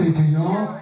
있어야 돼요.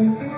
Mm-hmm.